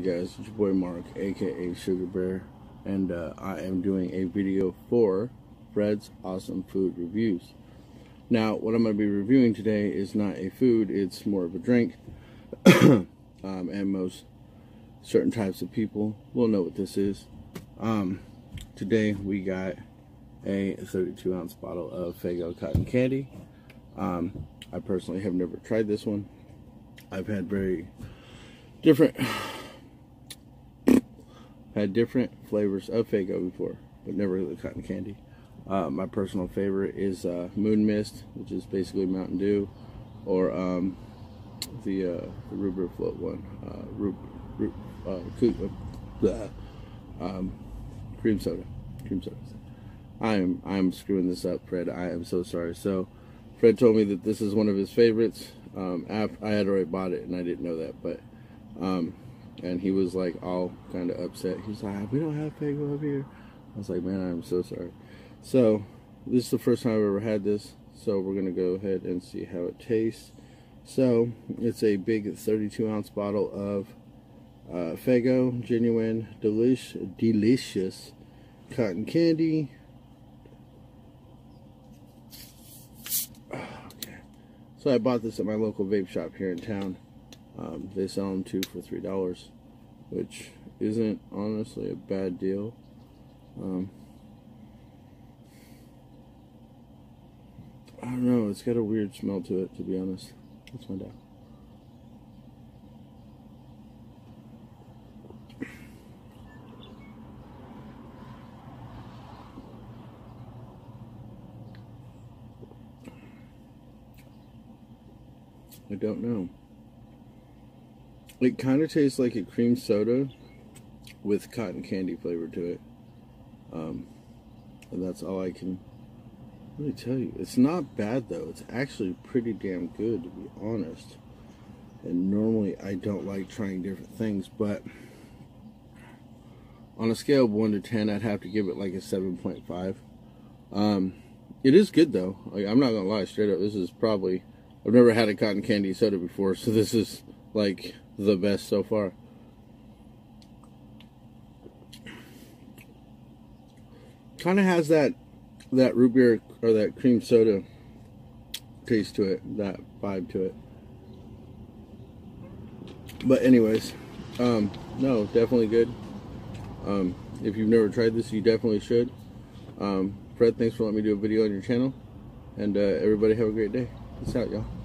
you guys? It's your boy Mark, aka Sugar Bear, and uh, I am doing a video for Fred's Awesome Food Reviews. Now, what I'm going to be reviewing today is not a food, it's more of a drink. um, and most certain types of people will know what this is. Um, today we got a 32 ounce bottle of Faygo cotton candy. Um, I personally have never tried this one. I've had very different had different flavors of Faygo before, but never the cotton candy. Uh, my personal favorite is uh, Moon Mist, which is basically Mountain Dew, or um, the, uh, the Root Beer Float one, uh, root, root, uh, uh, um, cream soda, cream soda. I am I'm screwing this up, Fred. I am so sorry. So, Fred told me that this is one of his favorites. Um, I had already bought it and I didn't know that, but um, and he was like all kind of upset. He's like, "We don't have Faygo up here." I was like, "Man, I'm so sorry." So this is the first time I've ever had this. So we're gonna go ahead and see how it tastes. So it's a big 32 ounce bottle of uh, Faygo genuine delish delicious cotton candy. Okay. So I bought this at my local vape shop here in town. Um, they sell them two for three dollars, which isn't honestly a bad deal. Um, I don't know. It's got a weird smell to it, to be honest. Let's find out. I don't know. It kind of tastes like a cream soda with cotton candy flavor to it. Um, and that's all I can really tell you. It's not bad though. It's actually pretty damn good to be honest. And normally I don't like trying different things, but on a scale of 1 to 10, I'd have to give it like a 7.5. Um, it is good though. Like, I'm not to lie straight up. This is probably, I've never had a cotton candy soda before, so this is like the best so far. Kind of has that that root beer or that cream soda taste to it, that vibe to it. But anyways, um, no, definitely good. Um, if you've never tried this, you definitely should. Um, Fred, thanks for letting me do a video on your channel. And uh, everybody have a great day. Peace out, y'all.